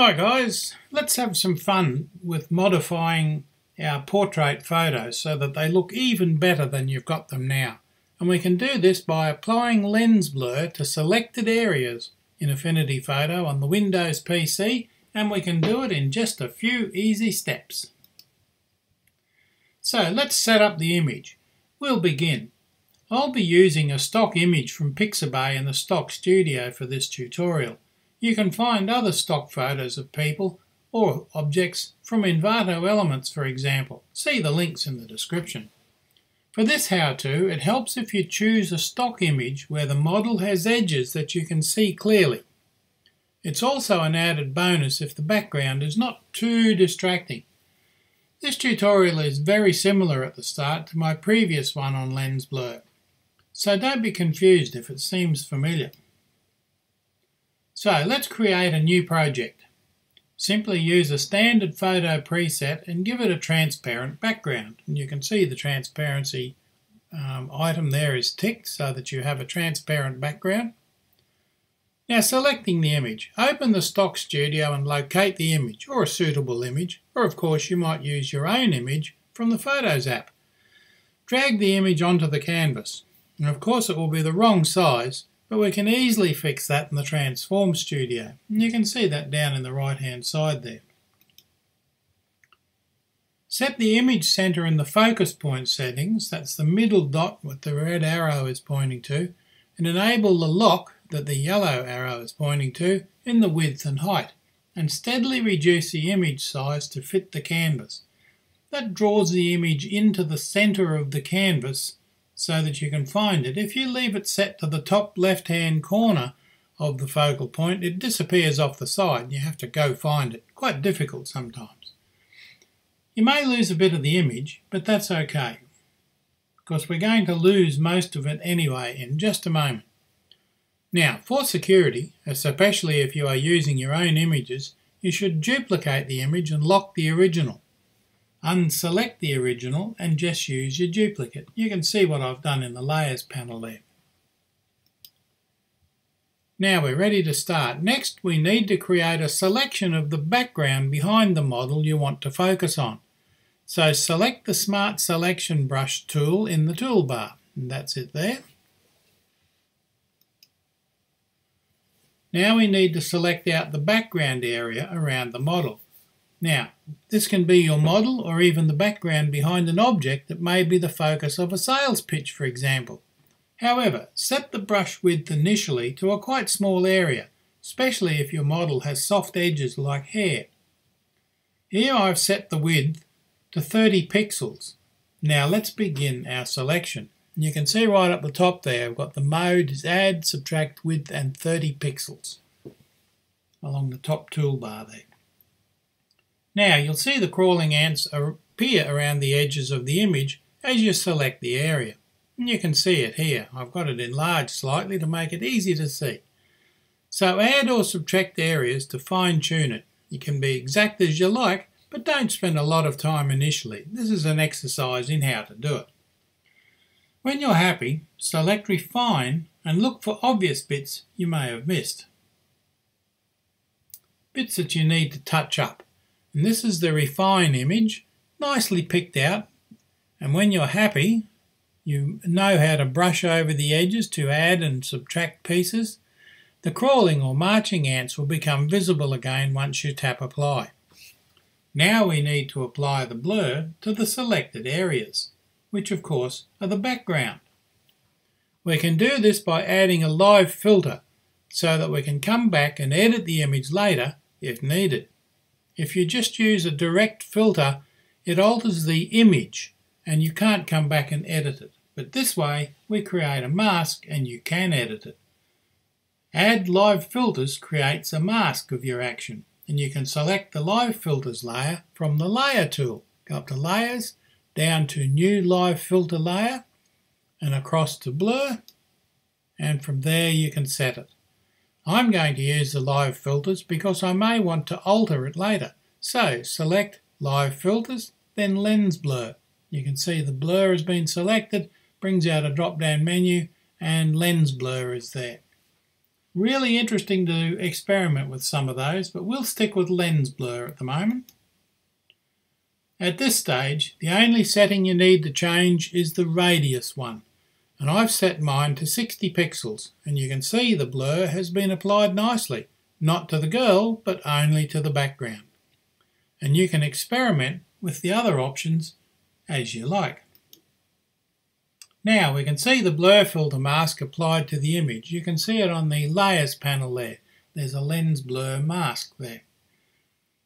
Hi guys, let's have some fun with modifying our portrait photos so that they look even better than you've got them now. And we can do this by applying lens blur to selected areas in Affinity Photo on the Windows PC and we can do it in just a few easy steps. So let's set up the image. We'll begin. I'll be using a stock image from Pixabay in the Stock Studio for this tutorial. You can find other stock photos of people or objects from Envato Elements for example. See the links in the description. For this how-to, it helps if you choose a stock image where the model has edges that you can see clearly. It's also an added bonus if the background is not too distracting. This tutorial is very similar at the start to my previous one on lens blur, so don't be confused if it seems familiar. So let's create a new project. Simply use a standard photo preset and give it a transparent background. And you can see the transparency um, item there is ticked so that you have a transparent background. Now selecting the image, open the Stock Studio and locate the image or a suitable image, or of course you might use your own image from the Photos app. Drag the image onto the canvas, and of course it will be the wrong size, but we can easily fix that in the Transform Studio. And you can see that down in the right hand side there. Set the image center in the focus point settings, that's the middle dot what the red arrow is pointing to, and enable the lock that the yellow arrow is pointing to in the width and height, and steadily reduce the image size to fit the canvas. That draws the image into the center of the canvas so that you can find it. If you leave it set to the top left hand corner of the focal point, it disappears off the side and you have to go find it. Quite difficult sometimes. You may lose a bit of the image, but that's okay, because we're going to lose most of it anyway in just a moment. Now, for security, especially if you are using your own images, you should duplicate the image and lock the original unselect the original and just use your duplicate. You can see what I've done in the layers panel there. Now we're ready to start. Next we need to create a selection of the background behind the model you want to focus on. So select the Smart Selection Brush tool in the toolbar. And that's it there. Now we need to select out the background area around the model. Now, this can be your model or even the background behind an object that may be the focus of a sales pitch, for example. However, set the brush width initially to a quite small area, especially if your model has soft edges like hair. Here I've set the width to 30 pixels. Now let's begin our selection. You can see right up the top there, I've got the mode is add, subtract width and 30 pixels along the top toolbar there. Now you'll see the crawling ants appear around the edges of the image as you select the area. And you can see it here. I've got it enlarged slightly to make it easy to see. So add or subtract areas to fine tune it. You can be exact as you like, but don't spend a lot of time initially. This is an exercise in how to do it. When you're happy, select Refine and look for obvious bits you may have missed. Bits that you need to touch up. And this is the refine image, nicely picked out. And when you're happy, you know how to brush over the edges to add and subtract pieces. The crawling or marching ants will become visible again once you tap apply. Now we need to apply the blur to the selected areas, which of course are the background. We can do this by adding a live filter so that we can come back and edit the image later if needed. If you just use a direct filter, it alters the image and you can't come back and edit it. But this way, we create a mask and you can edit it. Add live filters creates a mask of your action and you can select the live filters layer from the layer tool. Go up to layers, down to new live filter layer and across to blur and from there you can set it. I'm going to use the live filters because I may want to alter it later. So select live filters, then lens blur. You can see the blur has been selected, brings out a drop down menu and lens blur is there. Really interesting to experiment with some of those, but we'll stick with lens blur at the moment. At this stage, the only setting you need to change is the radius one, and I've set mine to 60 pixels, and you can see the blur has been applied nicely, not to the girl, but only to the background. And you can experiment with the other options as you like. Now we can see the blur filter mask applied to the image. You can see it on the layers panel there. There's a lens blur mask there.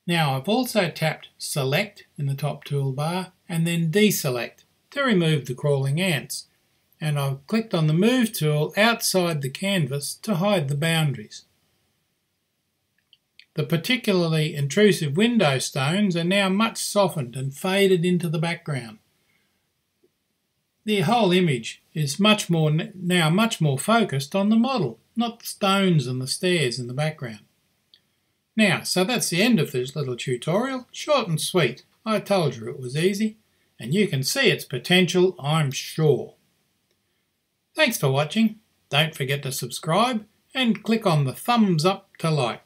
Now I've also tapped select in the top toolbar and then deselect to remove the crawling ants. And I've clicked on the move tool outside the canvas to hide the boundaries. The particularly intrusive window stones are now much softened and faded into the background. The whole image is much more now much more focused on the model, not the stones and the stairs in the background. Now, so that's the end of this little tutorial. Short and sweet. I told you it was easy. And you can see its potential, I'm sure. Thanks for watching. Don't forget to subscribe and click on the thumbs up to like.